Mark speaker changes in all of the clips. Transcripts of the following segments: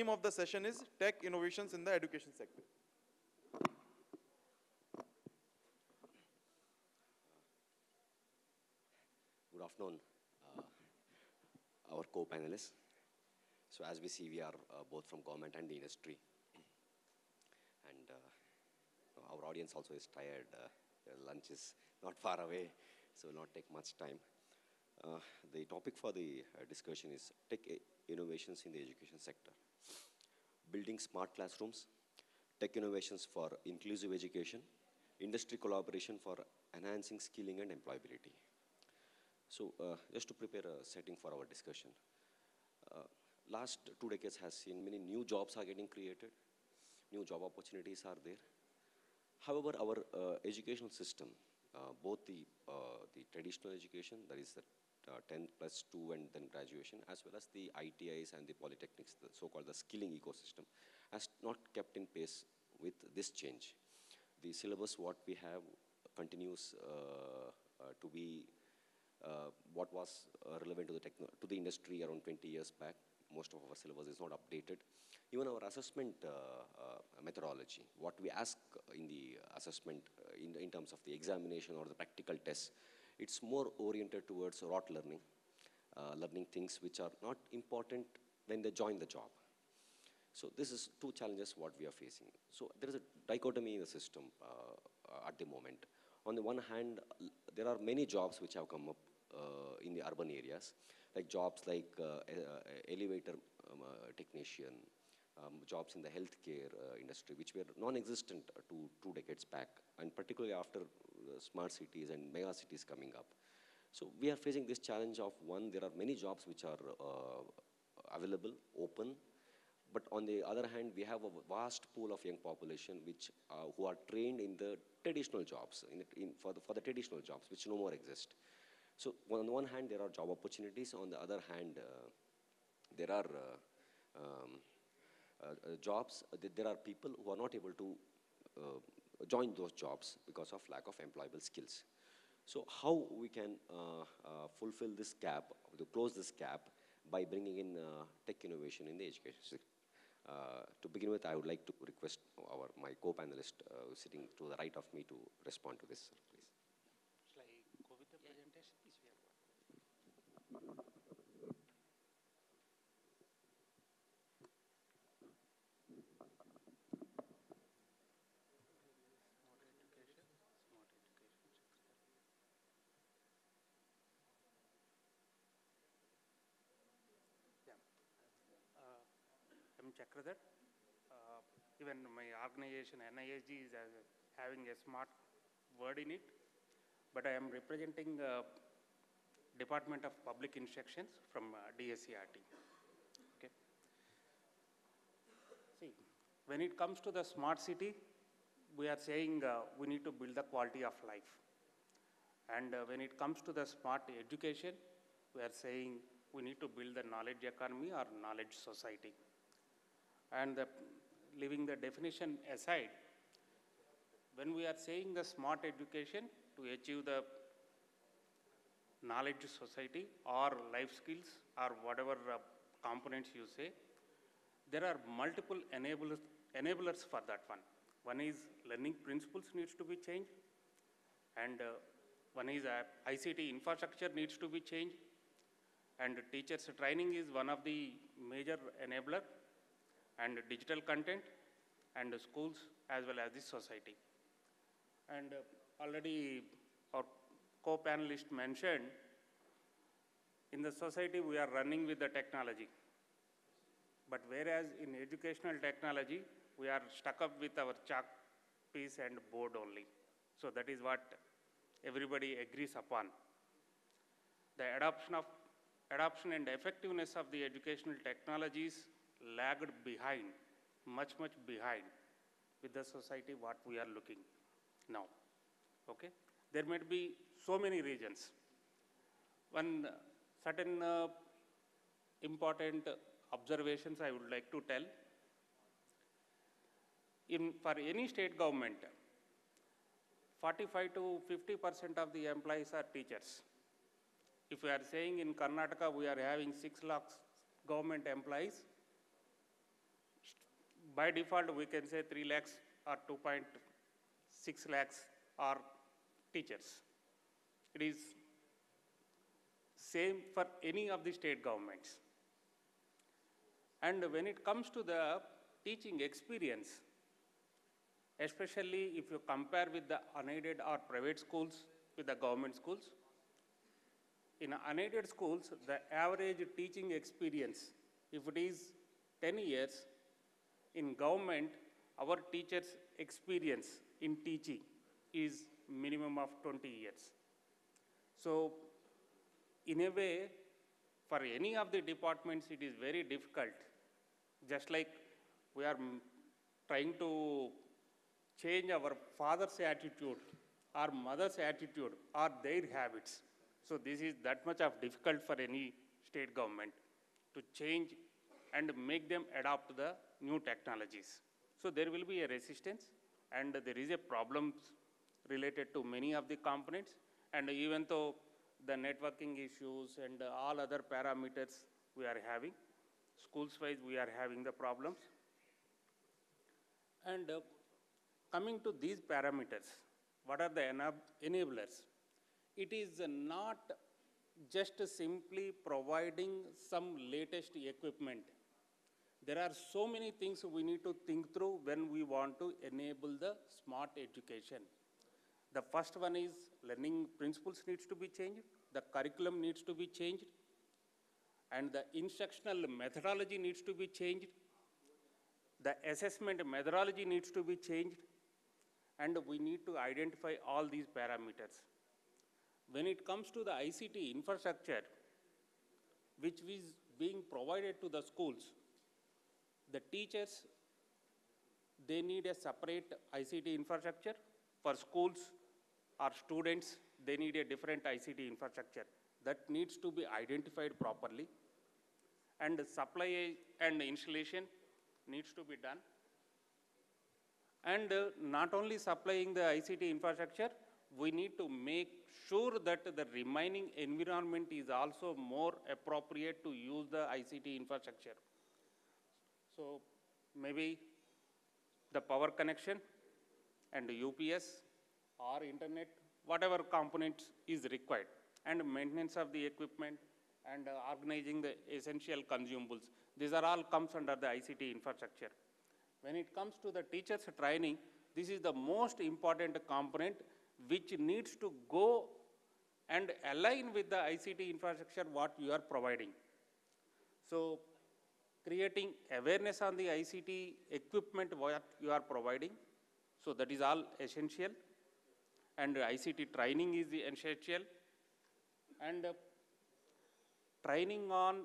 Speaker 1: theme of the session is tech innovations in the education sector.
Speaker 2: Good afternoon, uh, our co-panelists. So as we see, we are uh, both from government and the industry. And uh, our audience also is tired. Uh, their lunch is not far away, so will not take much time. Uh, the topic for the uh, discussion is tech innovations in the education sector. Building smart classrooms, tech innovations for inclusive education, industry collaboration for enhancing skilling and employability. So uh, just to prepare a setting for our discussion, uh, last two decades has seen many new jobs are getting created, new job opportunities are there. However, our uh, educational system, uh, both the, uh, the traditional education, that is the uh, 10 plus 2 and then graduation, as well as the ITIs and the polytechnics, the so-called the skilling ecosystem, has not kept in pace with this change. The syllabus what we have continues uh, uh, to be uh, what was uh, relevant to the, to the industry around 20 years back. Most of our syllabus is not updated. Even our assessment methodology, what we ask in the assessment in, in terms of the examination or the practical tests, it's more oriented towards rote learning, uh, learning things which are not important when they join the job. So this is two challenges what we are facing. So there is a dichotomy in the system uh, uh, at the moment. On the one hand, there are many jobs which have come up uh, in the urban areas, like jobs like uh, uh, elevator um, uh, technician, um, jobs in the healthcare uh, industry, which were non-existent uh, two, two decades back, and particularly after uh, smart cities and mega cities coming up. So we are facing this challenge of one, there are many jobs which are uh, available, open, but on the other hand, we have a vast pool of young population which, uh, who are trained in the traditional jobs, in, in, for, the, for the traditional jobs, which no more exist. So on the one hand, there are job opportunities. On the other hand, uh, there are uh, um, uh, uh, jobs, there are people who are not able to join those jobs because of lack of employable skills. So how we can uh, uh, fulfill this gap, to close this gap by bringing in uh, tech innovation in the education sector? Uh, to begin with, I would like to request our, my co-panelist uh, sitting to the right of me to respond to this, sir, please.
Speaker 3: Shall I go with the presentation? Please, we have one. Smart education, smart education. Yeah. Uh, I'm Uh, Even my organization, NISG, is uh, having a smart word in it but I am representing uh, Department of Public Instructions from uh, DSERT. Okay. See, when it comes to the smart city, we are saying uh, we need to build the quality of life. And uh, when it comes to the smart education, we are saying we need to build the knowledge economy or knowledge society. And the, leaving the definition aside, when we are saying the smart education to achieve the knowledge society or life skills or whatever uh, components you say, there are multiple enablers, enablers for that one. One is learning principles needs to be changed, and uh, one is uh, ICT infrastructure needs to be changed, and teachers training is one of the major enabler, and digital content, and schools as well as the society. And uh, already our co-panelist mentioned, in the society we are running with the technology. But whereas in educational technology, we are stuck up with our chalk piece and board only. So that is what everybody agrees upon. The adoption of adoption and effectiveness of the educational technologies lagged behind, much, much behind with the society what we are looking now. Okay? There might be so many regions. One uh, certain uh, important observations I would like to tell. In, for any state government, 45 to 50 percent of the employees are teachers. If we are saying in Karnataka we are having 6 lakhs government employees, by default, we can say 3 lakhs or 2.6 lakhs are teachers. It is same for any of the state governments. And when it comes to the teaching experience, especially if you compare with the unaided or private schools with the government schools, in unaided schools, the average teaching experience, if it is 10 years, in government, our teachers' experience in teaching is minimum of 20 years. So, in a way, for any of the departments, it is very difficult. Just like we are trying to change our father's attitude our mother's attitude or their habits. So this is that much of difficult for any state government to change and make them adopt the new technologies. So there will be a resistance and there is a problems related to many of the components and even though the networking issues and all other parameters we are having, schools wise we are having the problems. And uh, coming to these parameters, what are the enab- enablers? It is uh, not just simply providing some latest equipment. There are so many things we need to think through when we want to enable the smart education. The first one is learning principles needs to be changed, the curriculum needs to be changed, and the instructional methodology needs to be changed, the assessment methodology needs to be changed, and we need to identify all these parameters. When it comes to the ICT infrastructure, which is being provided to the schools, the teachers, they need a separate ICT infrastructure. For schools or students, they need a different ICT infrastructure. That needs to be identified properly. And supply and installation needs to be done. And uh, not only supplying the ICT infrastructure, we need to make sure that the remaining environment is also more appropriate to use the ICT infrastructure. So maybe the power connection and UPS or internet, whatever components is required, and maintenance of the equipment and uh, organizing the essential consumables. These are all comes under the ICT infrastructure. When it comes to the teachers training, this is the most important component which needs to go and align with the ICT infrastructure what you are providing. So creating awareness on the ICT equipment what you are providing. So that is all essential. And ICT training is the essential. And uh, training on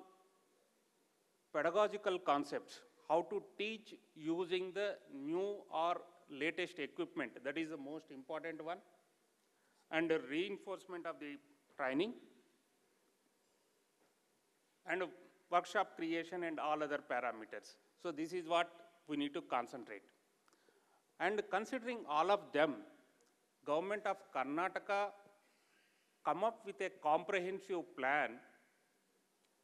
Speaker 3: pedagogical concepts, how to teach using the new or latest equipment. That is the most important one. And the reinforcement of the training and workshop creation and all other parameters. So this is what we need to concentrate. And considering all of them, government of Karnataka come up with a comprehensive plan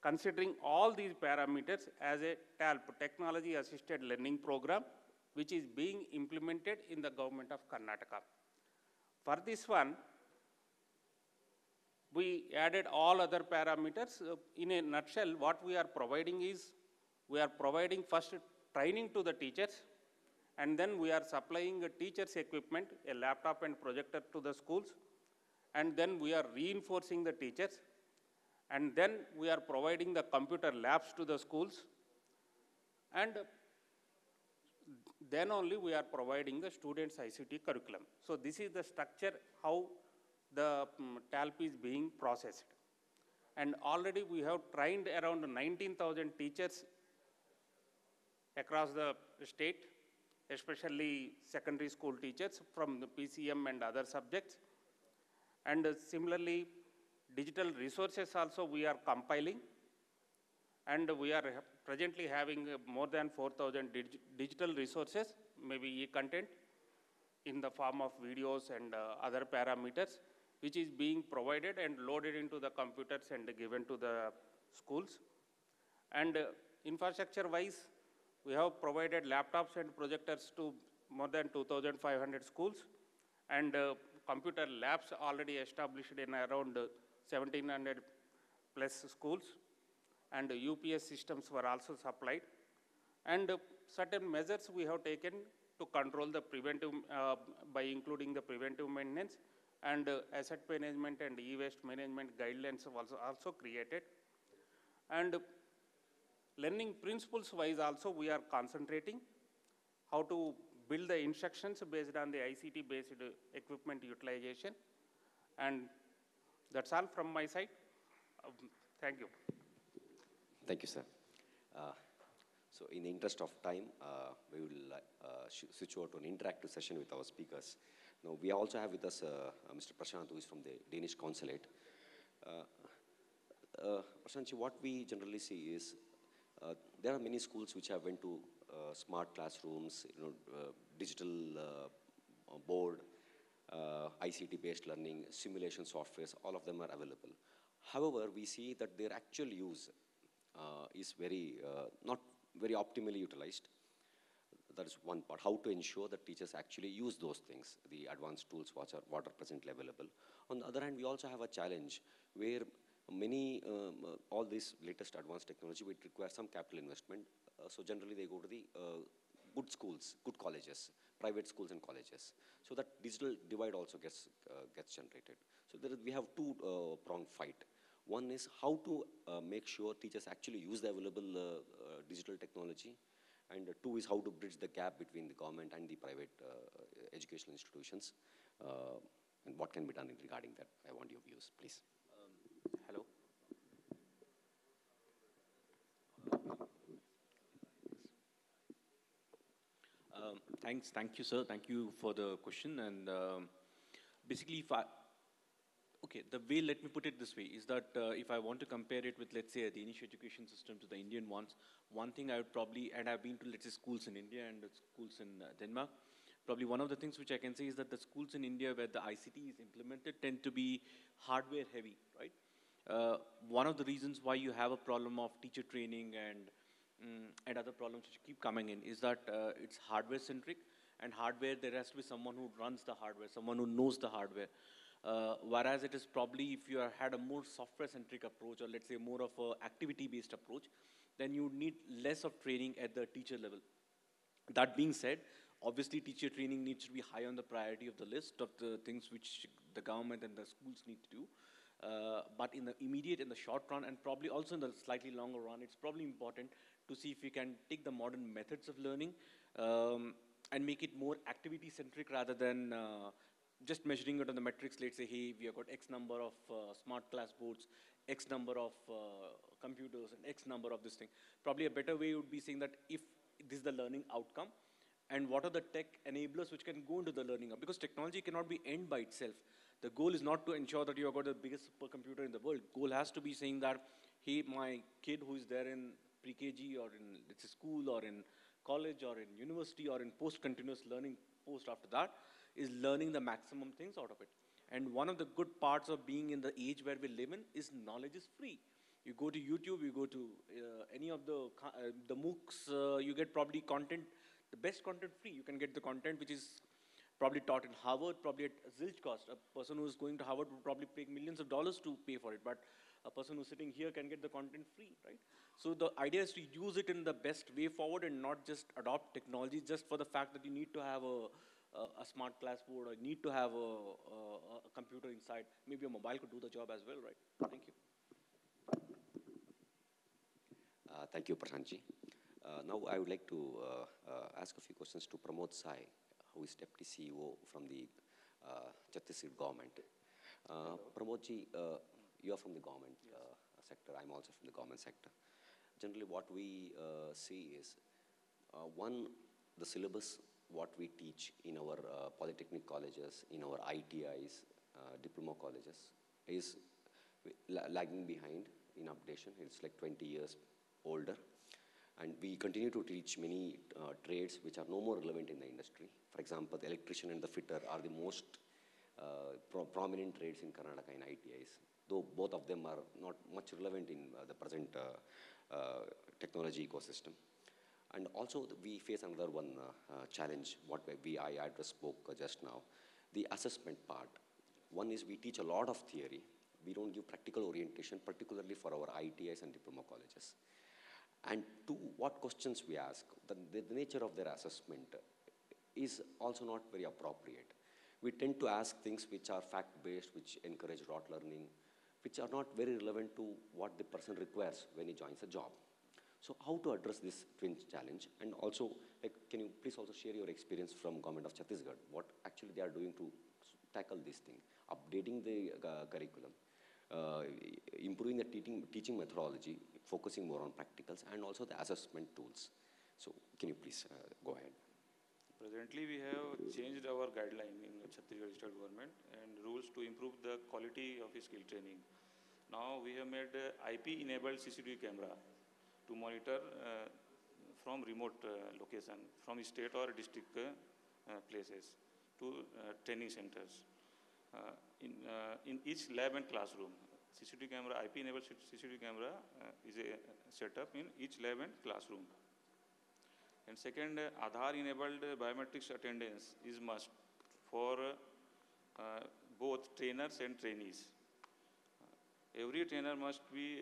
Speaker 3: considering all these parameters as a TALP, Technology Assisted Learning Program, which is being implemented in the government of Karnataka. For this one, we added all other parameters. Uh, In a nutshell, what we are providing is, we are providing first training to the teachers, and then we are supplying a teacher's equipment, a laptop and projector to the schools, and then we are reinforcing the teachers, and then we are providing the computer labs to the schools, and then only we are providing the students ICT curriculum. So this is the structure how the mm, TALP is being processed. And already we have trained around 19,000 teachers across the state, especially secondary school teachers from the PCM and other subjects. And uh, similarly, digital resources also we are compiling. And we are presently having more than 4,000 dig- digital resources, maybe e-content, in the form of videos and uh, other parameters, which is being provided and loaded into the computers and given to the schools. And uh, infrastructure-wise, We have provided laptops and projectors to more than 2,500 schools, and uh, computer labs already established in around uh, 1,700 plus schools, and UPS systems were also supplied. And certain measures we have taken to control the preventive, uh, by including the preventive maintenance and uh, asset management and e-waste management guidelines was also created. And learning principles wise also we are concentrating how to build the instructions based on the ICT based uh, equipment utilization. And that's all from my side. Um, Thank you.
Speaker 2: Thank you, sir. Uh, So in the interest of time, uh, we will uh, switch over to an interactive session with our speakers. Now, we also have with us uh, uh, Mr. Prashant, who is from the Danish consulate. Uh, Prashantji, what we generally see is there are many schools which have went to smart classrooms, you know, digital board, ICT-based learning, simulation softwares, all of them are available. However, we see that their actual use uh, is very, uh, not very optimally utilized. That is one part, how to ensure that teachers actually use those things, the advanced tools which are, what are presently available. On the other hand, we also have a challenge where many, um, uh, all this latest advanced technology would require some capital investment. Uh, so generally they go to the uh, good schools, good colleges, private schools and colleges. So that digital divide also gets, uh, gets generated. So we have two uh, pronged fight. One is how to uh, make sure teachers actually use the available digital technology. And two is how to bridge the gap between the government and the private uh, educational institutions. Uh, and what can be done regarding that? I want your views, please.
Speaker 4: Hello. Um, Thanks, thank you, sir. Thank you for the question. And um, basically, if I, okay, the way, let me put it this way, is that uh, if I want to compare it with, let's say, the Danish education system to the Indian ones, one thing I would probably, and I've been to, let's say, schools in India and schools in uh, Denmark, probably one of the things which I can say is that the schools in India where the ICT is implemented tend to be hardware heavy, right? Uh, one of the reasons why you have a problem of teacher training and mm, and other problems which keep coming in is that uh, it's hardware centric and hardware there has to be someone who runs the hardware someone who knows the hardware uh, whereas it is probably if you had a more software centric approach or let's say more of a activity based approach then you need less of training at the teacher level that being said, obviously teacher training needs to be high on the priority of the list of the things which the government and the schools need to do. Uh, but in the immediate, in the short run, and probably also in the slightly longer run, it's probably important to see if we can take the modern methods of learning um, and make it more activity centric rather than uh, just measuring it on the metrics. Let's say, hey, we have got X number of uh, smart class boards, X number of uh, computers, and X number of this thing. Probably a better way would be saying that if this is the learning outcome, and what are the tech enablers which can go into the learning? Because technology cannot be end by itself. The goal is not to ensure that you have got the biggest supercomputer in the world. Goal has to be saying that, hey, my kid who is there in pre-KG or in school or in college or in university or in post-continuous learning post after that is learning the maximum things out of it. And one of the good parts of being in the age where we live in is knowledge is free. You go to YouTube, you go to uh, any of the uh, the MOOCs, uh, you get probably content, the best content free. You can get the content which is probably taught in Harvard, probably at zilch cost. A person who is going to Harvard would probably pay millions of dollars to pay for it, but a person who's sitting here can get the content free, right? So the idea is to use it in the best way forward and not just adopt technology just for the fact that you need to have a, a, a smart class board or need to have a, a, a computer inside. Maybe a mobile could do the job as well, right? Thank you.
Speaker 2: Uh, Thank you, Prashantji. Uh, Now, I would like to uh, uh, ask a few questions to Pramod Sai, who is Deputy CEO from the uh, Chhattisgarh government. Uh, Pramodji, uh, you are from the government uh, sector, I'm also from the government sector. Generally, what we uh, see is, uh, one, the syllabus, what we teach in our uh, polytechnic colleges, in our ITIs, uh, diploma colleges, is lagging behind in updation. It's like 20 years older. And we continue to teach many uh, trades which are no more relevant in the industry. For example, the electrician and the fitter are the most uh, pro- prominent trades in Karnataka in ITIs, though both of them are not much relevant in uh, the present uh, technology ecosystem. And also, we face another one uh, uh, challenge, what we, I addressed spoke uh, just now, the assessment part. One is we teach a lot of theory. We don't give practical orientation, particularly for our ITIs and diploma colleges. And two, what questions we ask, the, the, the nature of their assessment is also not very appropriate. We tend to ask things which are fact-based, which encourage rote learning, which are not very relevant to what the person requires when he joins a job. So how to address this twin challenge? And also, like, can you please also share your experience from government of Chhattisgarh? What actually they are doing to tackle this thing? Updating the uh, curriculum, uh, improving the teaching, teaching methodology, focusing more on practicals, and also the assessment tools. So can you please uh, go ahead?
Speaker 5: Presently, we have changed our guideline in Chhattisgarh state government and rules to improve the quality of skill training. Now, we have made IP-enabled CCTV camera to monitor uh, from remote uh, location, from state or district uh, places to training centers. In, in each lab and classroom, CCTV camera, IP-enabled CCTV camera is a setup in each lab and classroom. And second, Aadhaar-enabled biometrics attendance is must for uh, both trainers and trainees. Every trainer must be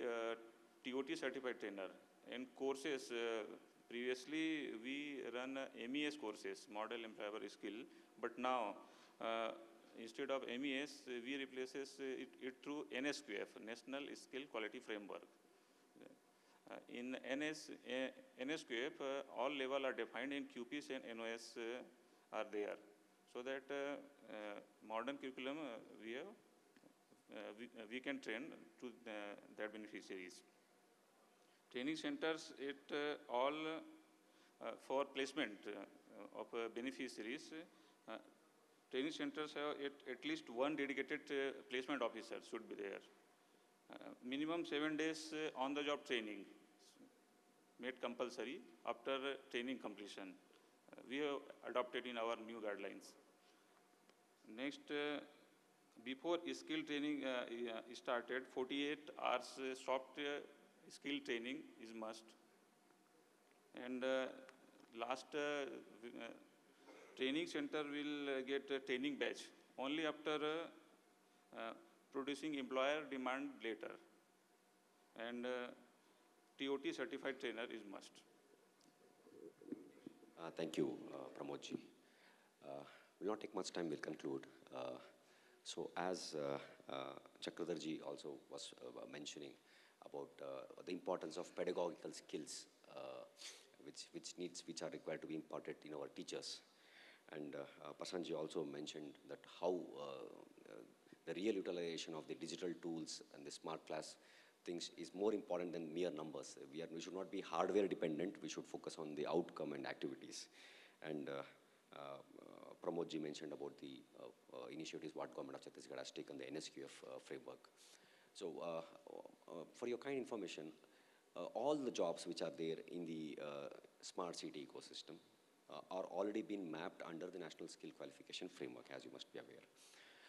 Speaker 5: TOT certified trainer. And courses, uh, previously we run uh, MES courses, Model Employer Skill, but now uh, instead of MES, we replaces it, it through NSQF, National Skill Quality Framework. Uh, In NS, uh, NSQF, uh, all level are defined in QPs and NOS are there. So that modern curriculum we have, we, we can train to the, beneficiaries. Training centers, it uh, all uh, for placement uh, of beneficiaries, training centers have at, at least one dedicated placement officer should be there. Minimum seven days on-the-job training made compulsory after training completion. We have adopted in our new guidelines. Next, uh, before skill training uh, started, 48 hours uh, soft skill training is must. And uh, last uh, uh, training center will get a training batch only after producing employer demand later. And TOT certified trainer is must.
Speaker 2: Uh, Thank you, uh, Pramod ji. Uh, Will not take much time, we'll conclude. Uh, So as uh, Chakradhar also was mentioning about uh, the importance of pedagogical skills, uh, which, which needs, which are required to be imparted in our teachers. And uh, Prashant also mentioned that how the real utilization of the digital tools and the smart class things is more important than mere numbers. We, are, we should not be hardware dependent, we should focus on the outcome and activities. And uh, uh, uh, Pramod mentioned about the uh, uh, initiatives what government of Chhattisgarh has taken, the NSQF framework. So uh, uh, for your kind information, uh, all the jobs which are there in the smart city ecosystem are already been mapped under the National Skill Qualification Framework, as you must be aware.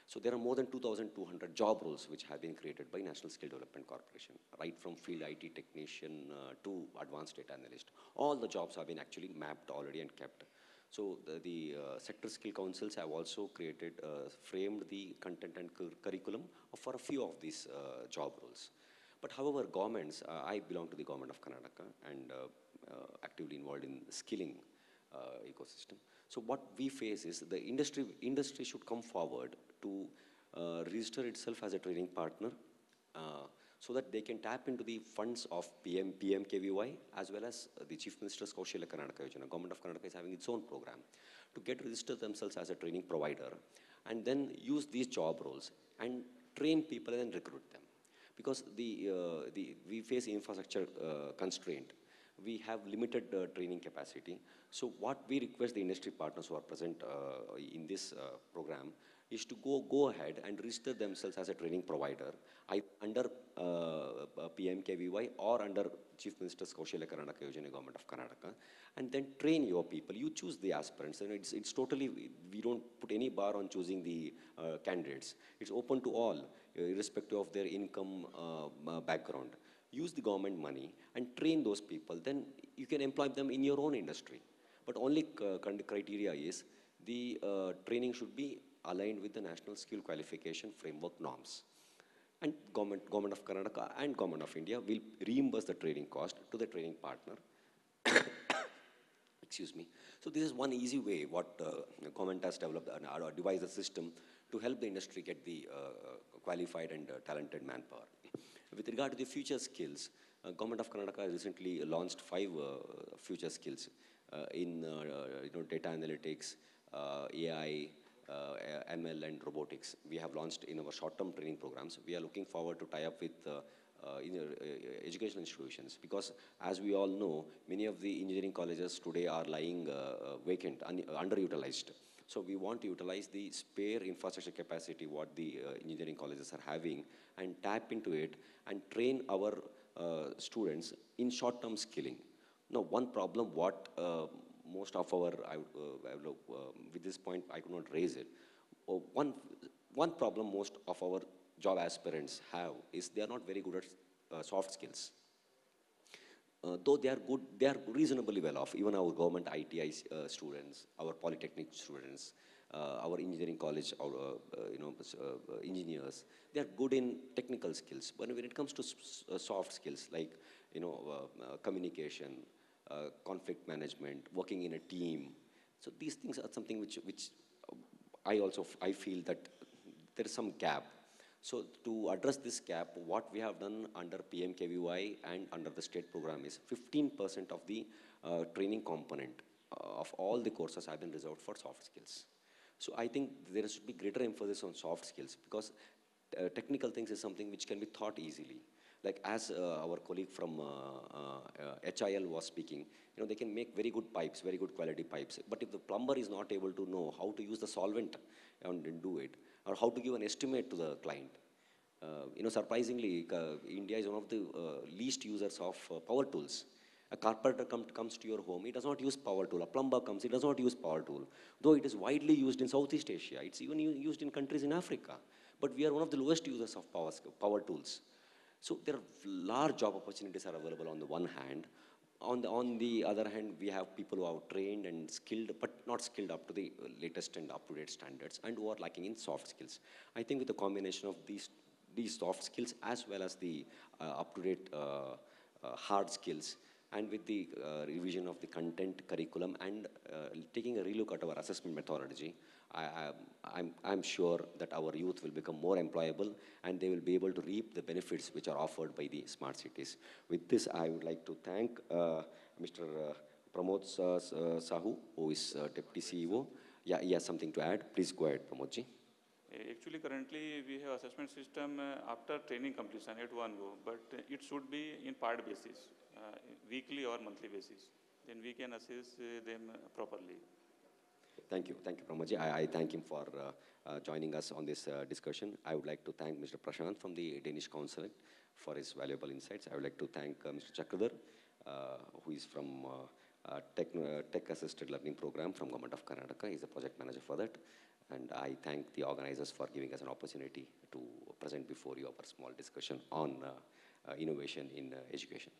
Speaker 2: So there are more than 2,200 job roles which have been created by National Skill Development Corporation, right from field IT technician uh, to advanced data analyst. All the jobs have been actually mapped already and kept. So the, the uh, sector skill councils have also created, uh, framed the content and cur- curriculum for a few of these uh, job roles. But however, governments, uh, I belong to the government of Karnataka and uh, uh, actively involved in skilling ecosystem. So what we face is the industry, industry should come forward to register itself as a training partner so that they can tap into the funds of PM, PMKVY as well as uh, the Chief Minister's Kaushalya Karnataka Yojana. Government of Karnataka is having its own program to get register themselves as a training provider and then use these job roles and train people and recruit them. Because the, uh, the, we face infrastructure uh, constraint we have limited uh, training capacity. So what we request the industry partners who are present uh, in this uh, program is to go, go ahead and register themselves as a training provider I, under uh, uh, PMKVY or under Chief Minister's Kaushalya Karnataka Yojana, Government of Karnataka, and then train your people. You choose the aspirants, and it's, it's totally, we don't put any bar on choosing the uh, candidates. It's open to all, uh, irrespective of their income uh, uh, background use the government money and train those people, then you can employ them in your own industry. But only criteria is the training should be aligned with the National Skill Qualification Framework norms. And government, government of Karnataka and government of India will reimburse the training cost to the training partner excuse me. So this is one easy way what uh, government has developed uh, devised a system to help the industry get the uh, qualified and uh, talented manpower. With regard to the future skills, uh, government of Karnataka recently launched five uh, future skills in you know data analytics, AI, ML and robotics. We have launched in our short-term training programs. We are looking forward to tie up with uh, uh, in uh, educational institutions because as we all know, many of the engineering colleges today are lying uh, uh, vacant, un- underutilized. So we want to utilize the spare infrastructure capacity what the uh, engineering colleges are having and tap into it and train our uh, students in short-term skilling. Now, one problem what uh, most of our, I, uh, uh, with this point, I could not raise it. Uh, one, one problem most of our job aspirants have is they are not very good at uh, soft skills. Uh, though they are good, they are reasonably well off. Even our government ITI uh, students, our polytechnic students, uh, our engineering college, our, uh, you know, engineers, they are good in technical skills. But when it comes to soft skills like, you know, communication, uh, conflict management, working in a team, so these things are something which, which uh, I also I feel that there is some gap. So to address this gap, what we have done under PMKVY and under the state program is 15% of the uh, training component uh, of all the courses have been reserved for soft skills. So I think there should be greater emphasis on soft skills because uh, technical things is something which can be taught easily. Like as uh, our colleague from uh, uh, uh, HIL was speaking, you know, they can make very good pipes, very good quality pipes. But if the plumber is not able to know how to use the solvent and do it, or how to give an estimate to the client, uh, you know, surprisingly, uh, India is one of the uh, least users of power tools. A carpenter come, comes to your home, he does not use power tool. A plumber comes, he does not use power tool. Though it is widely used in Southeast Asia, it's even used in countries in Africa. But we are one of the lowest users of power, power tools. So there are large job opportunities are available on the one hand. On the, on the other hand, we have people who are trained and skilled, but not skilled up to the latest and up-to-date standards, and who are lacking in soft skills. I think with the combination of these, these soft skills as well as the uh, up-to-date uh, uh, hard skills, and with the uh, revision of the content curriculum and uh, taking a relook at our assessment methodology, I, I, I'm, I'm sure that our youth will become more employable and they will be able to reap the benefits which are offered by the smart cities. With this, I would like to thank uh, Mr. Uh, Pramod Sa- Sa- Sahu, who is uh, Deputy CEO. Yeah, he has something to add. Please go ahead, Pramodji.
Speaker 5: Actually, currently, we have assessment system uh, after training completion at one go, but it should be in part basis, uh, weekly or monthly basis. Then we can assess them properly.
Speaker 2: Thank you. Thank you, Pramodji. I, I thank him for uh, uh, joining us on this uh, discussion. I would like to thank Mr. Prashant from the Danish Consulate for his valuable insights. I would like to thank Mr. Chakradhar, who is from uh, Tech, Learning Program from Government of Karnataka. He's the project manager for that. And I thank the organizers for giving us an opportunity to present before you our small discussion on uh, uh, innovation in uh, education.